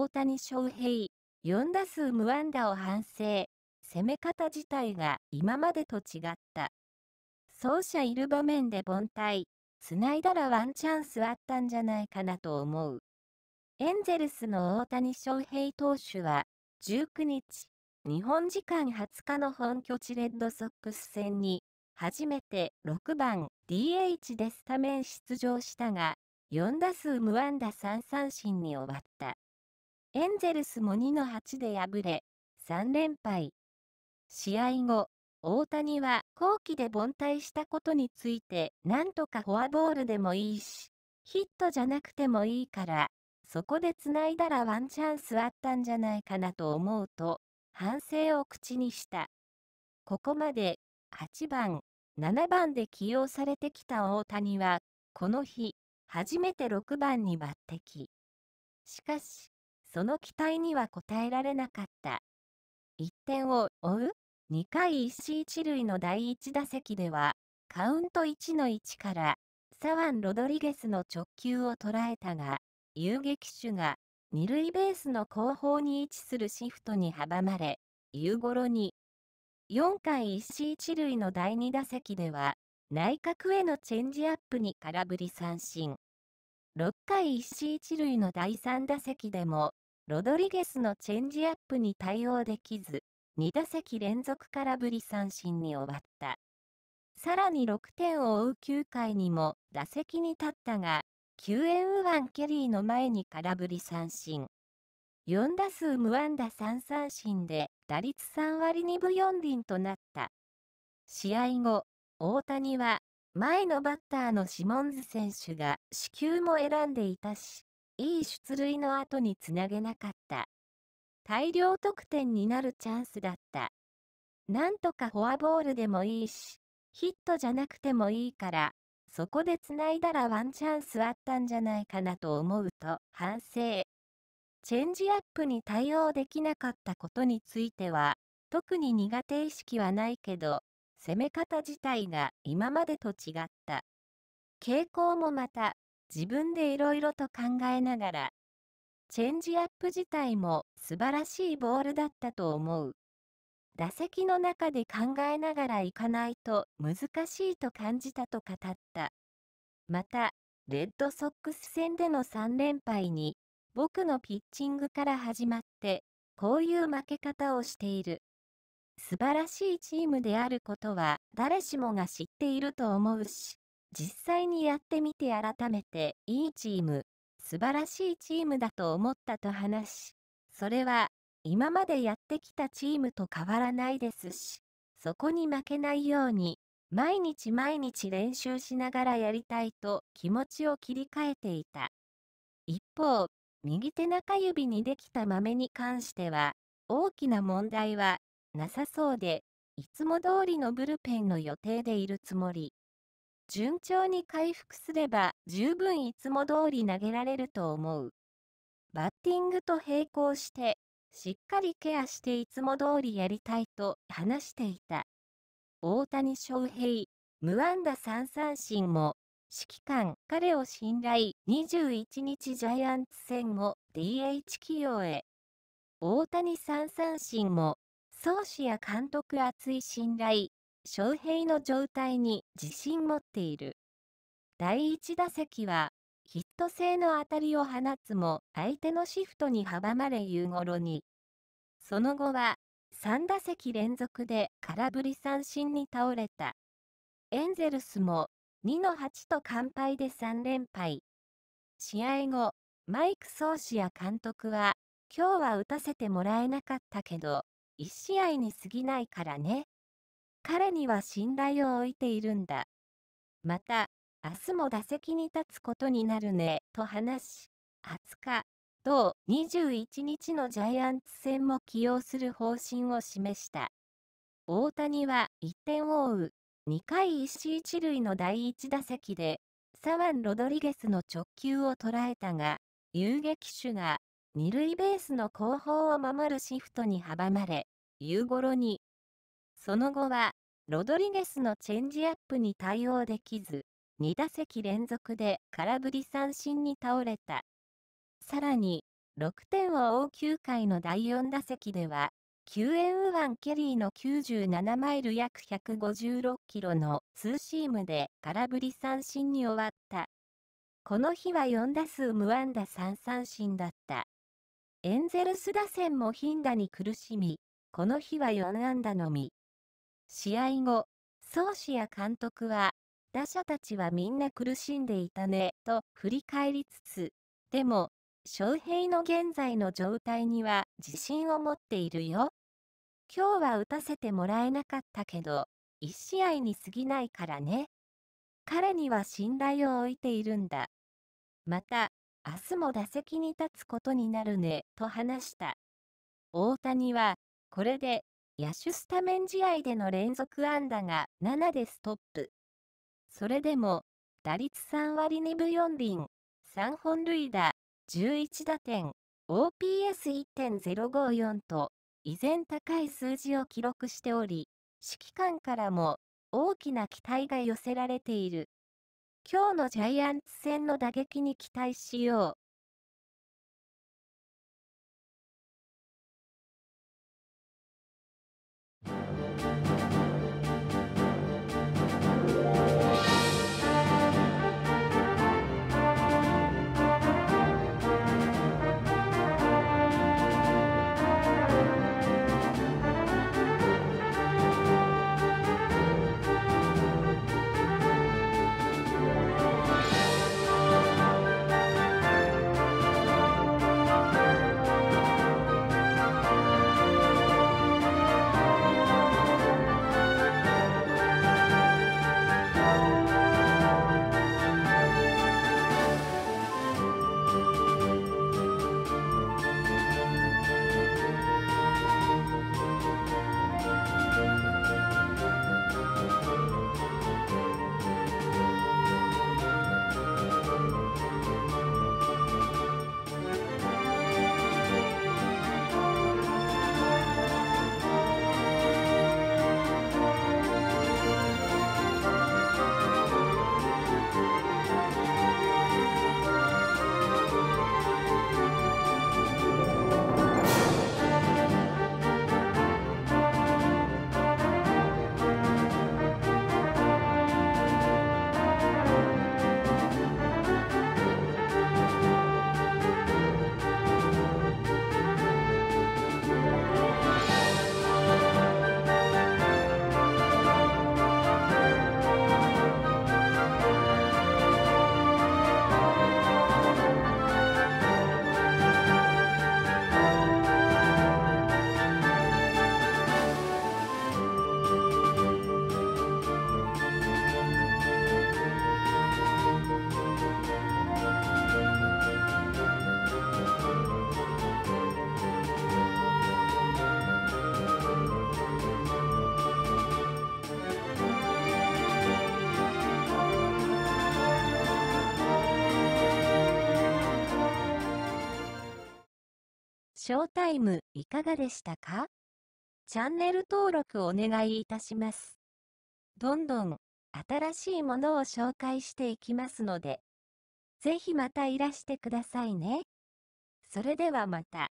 大谷翔平、4打数無安打を反省。攻め方自体が今までと違った。走者いる場面で凡退。繋いだらワンチャンスあったんじゃないかなと思う。エンゼルスの大谷翔平投手は、19日、日本時間20日の本拠地レッドソックス戦に、初めて6番 DH でスタメン出場したが、4打数無安打3三振に終わった。エンゼルスも2の8で敗れ、3連敗。試合後、大谷は後期で凡退したことについて、なんとかフォアボールでもいいし、ヒットじゃなくてもいいから、そこで繋いだらワンチャンスあったんじゃないかなと思うと、反省を口にした。ここまで8番、7番で起用されてきた大谷は、この日、初めて6番に抜擢。しかし、その期待には応えられなかった。1点を追う？2回一死一塁の第1打席では、カウント1の1から、サワン・ロドリゲスの直球を捉えたが、遊撃手が二塁ベースの後方に位置するシフトに阻まれ、夕頃に、4回一死一塁の第2打席では、内角へのチェンジアップに空振り三振。6回一死一塁の第3打席でも、ロドリゲスのチェンジアップに対応できず、2打席連続空振り三振に終わった。さらに6点を追う9回にも打席に立ったが、救援右腕ケリーの前に空振り三振。4打数無安打3三振で打率3割2分4厘となった。試合後、大谷は前のバッターのシモンズ選手が死球も選んでいたし、いい出塁の後につなげなかった。大量得点になるチャンスだった。なんとかフォアボールでもいいし、ヒットじゃなくてもいいから、そこで繋いだらワンチャンスあったんじゃないかなと思うと反省。チェンジアップに対応できなかったことについては、特に苦手意識はないけど、攻め方自体が今までと違った。傾向もまた、自分で色々と考えながら、チェンジアップ自体も素晴らしいボールだったと思う。打席の中で考えながら行かないと難しいと感じたと語った。また、レッドソックス戦での3連敗に、僕のピッチングから始まって、こういう負け方をしている。素晴らしいチームであることは誰しもが知っていると思うし、実際にやってみて改めていいチーム、素晴らしいチームだと思ったと話し、それは今までやってきたチームと変わらないですし、そこに負けないように、毎日毎日練習しながらやりたいと気持ちを切り替えていた。一方、右手中指にできた豆に関しては、大きな問題はなさそうで、いつも通りのブルペンの予定でいるつもり。順調に回復すれば十分いつも通り投げられると思う。バッティングと並行してしっかりケアしていつも通りやりたいと話していた。大谷翔平、無安打3三振も、指揮官、彼を信頼、21日ジャイアンツ戦も DH 起用へ。大谷3三振も、宗師や監督熱い信頼、翔平の状態に自信持っている。第1打席は、ヒット性の当たりを放つも相手のシフトに阻まれ夕頃に。その後は3打席連続で空振り三振に倒れた。エンゼルスも2の8と完敗で3連敗。試合後、マイク総司や監督は、今日は打たせてもらえなかったけど、1試合に過ぎないからね。彼には信頼を置いているんだ。また、明日も打席に立つことになるね、と話し、20日、同21日のジャイアンツ戦も起用する方針を示した。大谷は1点を追う2回一死一塁の第1打席で、サワン・ロドリゲスの直球を捉えたが、遊撃手が二塁ベースの後方を守るシフトに阻まれ、夕頃に、その後は、ロドリゲスのチェンジアップに対応できず、2打席連続で空振り三振に倒れた。さらに、6点を追う9回の第4打席では、救援右腕ケリーの97マイル約156キロのツーシームで空振り三振に終わった。この日は4打数無安打3三振だった。エンゼルス打線も頻打に苦しみ、この日は4安打のみ。試合後、宗師や監督は、打者たちはみんな苦しんでいたね、と振り返りつつ、でも、翔平の現在の状態には自信を持っているよ。今日は打たせてもらえなかったけど、1試合に過ぎないからね。彼には信頼を置いているんだ。また、明日も打席に立つことになるね、と話した。大谷は、これで野手スタメン試合での連続安打が7でストップ。それでも、打率3割2分4厘、3本塁打、11打点、OPS1.054 と、依然高い数字を記録しており、指揮官からも大きな期待が寄せられている。今日のジャイアンツ戦の打撃に期待しよう。タイムいかがでしたか？チャンネル登録お願いいたします。どんどん新しいものを紹介していきますので、ぜひまたいらしてくださいね。それではまた。